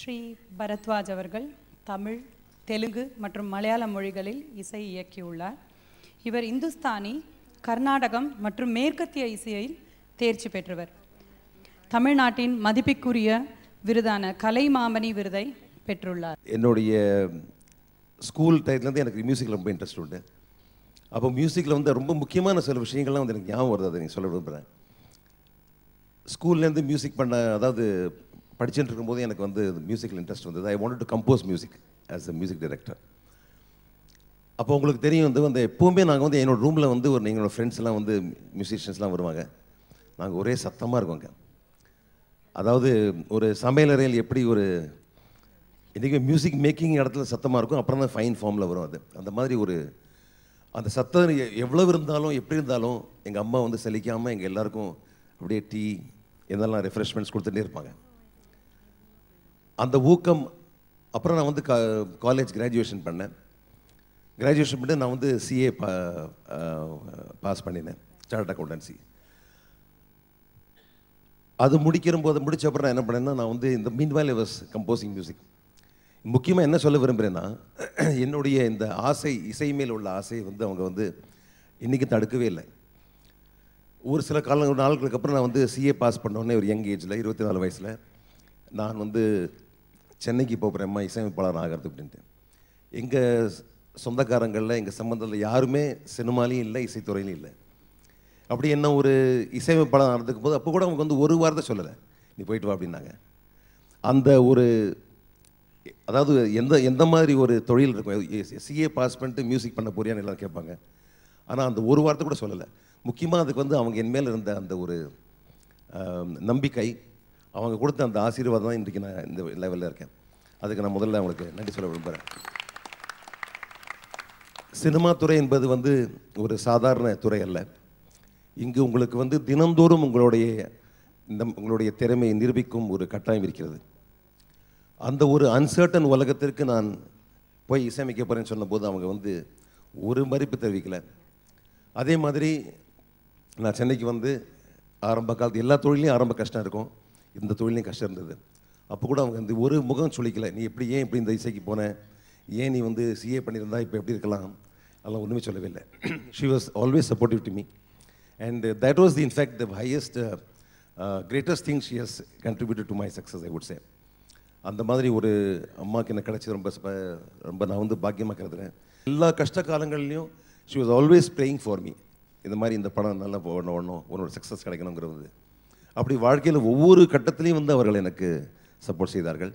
ஸ்ரீ பரத்வாஜ் அவர்கள் தமிழ் தெலுங்கு மற்றும் மலையாள மொழிகளில் இசை இயக்கியுள்ளார். இவர் இந்துஸ்தானி கர்நாடகம் மற்றும் மேற்கத்திய இசையில் தேர்ச்சி பெற்றவர். தமிழ்நாட்டின் மதிப்பிற்குரிய விருதான கலை மாமணி விருதை பெற்றுள்ளார். என்னுடைய ஸ்கூல் டைத்துலேருந்து எனக்கு மியூசிக்கில் ரொம்ப இன்ட்ரெஸ்ட் உண்டு. அப்போ மியூசிக்கில் வந்து ரொம்ப முக்கியமான சில விஷயங்கள்லாம் வந்து எனக்கு ஞாபகம் வருது அதை நீங்கள் சொல்ல விரும்புகிறேன் ஸ்கூல்லேருந்து மியூசிக் பண்ண அதாவது படிச்சுட்டு இருக்கும்போது எனக்கு வந்து மியூசிக்கில் இன்ட்ரெஸ்ட் வந்தது. I want to compose music as a music director அப்போ உங்களுக்கு தெரியும் வந்து வந்து எப்போவுமே நாங்கள் வந்து என்னோடய ரூமில் வந்து ஒரு எங்களோட ஃப்ரெண்ட்ஸ் எல்லாம் வந்து மியூசிஷியன்ஸ்லாம் வருவாங்க. நாங்கள் ஒரே சத்தமாக இருக்கோங்க. அதாவது ஒரு சமையலறையில் எப்படி ஒரு இன்றைக்கி மியூசிக் மேக்கிங் இடத்துல சத்தமாக இருக்கும் அப்புறம் தான் ஃபைன் ஃபார்மில் வரும் அது. அந்த மாதிரி ஒரு அந்த சத்தம் எ- எவ்வளவு இருந்தாலும் எப்படி இருந்தாலும் எங்கள் அம்மா வந்து செலிக்காமல் எங்கள் எல்லாருக்கும் அப்படியே டீ இதெல்லாம் ரெஃப்ரெஷ்மெண்ட்ஸ் கொடுத்துட்டே இருப்பாங்க. அந்த ஊக்கம் அப்புறம் நான் வந்து காலேஜ் கிராஜுவேஷன் பண்ணேன். கிராஜுவேஷன் பண்ணிட்டு நான் வந்து சிஏ பா பாஸ் பண்ணினேன் சார்ட் அக்கௌண்டன்சி அது முடிக்கிற போது முடிச்ச அப்புறம் நான் என்ன பண்ணேன்னா நான் வந்து இந்த மீன் வேலை வாஸ் கம்போசிங் மியூசிக் முக்கியமாக என்ன சொல்ல விரும்புகிறேன்னா என்னுடைய இந்த ஆசை இசை மேல் உள்ள ஆசையை வந்து அவங்க வந்து இன்றைக்கி தடுக்கவே இல்லை. ஒரு சில கால நாட்களுக்கு அப்புறம் நான் வந்து சிஏ பாஸ் பண்ணோடனே ஒரு யங் ஏஜில் இருபத்தி நாலு வயசில் நான் வந்து சென்னைக்கு போகிறேம்மா இசையமைப்பாளர் ஆகிறது அப்படின்ட்டு எங்கள் சொந்தக்காரங்களில் எங்கள் சம்பந்தத்தில் யாருமே சினிமாலையும் இல்லை இசைத்துறையிலையும் இல்லை. அப்படி என்ன ஒரு இசையமைப்பாளர் நடந்துக்கும் போது அப்போ கூட அவங்க வந்து ஒரு வாரத்தை சொல்லலை. நீ போயிட்டு வா அப்படின்னாங்க. அந்த ஒரு அதாவது எந்த எந்த மாதிரி ஒரு தொழில் இருக்கும்? சிஏ பாஸ் பண்ணிட்டு மியூசிக் பண்ண போறியான்னு எல்லாம் கேட்பாங்க. ஆனால் அந்த ஒரு வார்த்தை கூட சொல்லலை. முக்கியமாக அதுக்கு வந்து அவங்க என் மேல் இருந்த அந்த ஒரு நம்பிக்கை அவங்க கொடுத்த அந்த ஆசீர்வாதம் தான் இன்றைக்கி நான் இந்த லெவலில் இருக்கேன். அதுக்கு நான் முதல்ல அவங்களுக்கு நன்றி சொல்ல விரும்புகிறேன் சினிமா துறை என்பது வந்து ஒரு சாதாரண துறை அல்ல. இங்கு உங்களுக்கு வந்து தினந்தோறும் உங்களுடைய இந்த உங்களுடைய திறமையை நிரூபிக்கும் ஒரு கட்டாயம் இருக்கிறது. அந்த ஒரு அன்சர்டன் உலகத்திற்கு நான் போய் இசையமைக்க போகிறேன்னு சொன்னபோது அவங்க வந்து ஒரு மதிப்பு தெரிவிக்கலை. அதே மாதிரி நான் சென்னைக்கு வந்து ஆரம்ப காலத்து எல்லா தொழிலையும் ஆரம்ப கஷ்டம் இருக்கும். இந்த தொழிலையும் கஷ்டம் இருந்தது அப்போ கூட அவங்க வந்து ஒரு முகம் சொல்லிக்கல நீ எப்படி ஏன் இப்படி இந்த இசைக்கு போன? ஏன் நீ வந்து சிஏ பண்ணியிருந்தா இப்போ எப்படி இருக்கலாம்? அதெல்லாம் ஒன்றுமே சொல்லவே இல்லை she was always supportive to me and that was the in fact the highest greatest thing she has contributed to my success I would say அந்த மாதிரி ஒரு அம்மாவுக்கு எனக்கு கிடைச்சது ரொம்ப ரொம்ப நான் வந்து பாக்கியமாக கருதுறேன். எல்லா கஷ்ட காலங்கள்லையும் she was always playing for me இந்த மாதிரி இந்த படம் நல்லா ஒன்று ஓடணும் உன்னோட சக்ஸஸ் கிடைக்கணுங்கிறது. அப்படி வாழ்க்கையில் ஒவ்வொரு கட்டத்திலையும் வந்து அவர்கள் எனக்கு சப்போர்ட் செய்தார்கள்.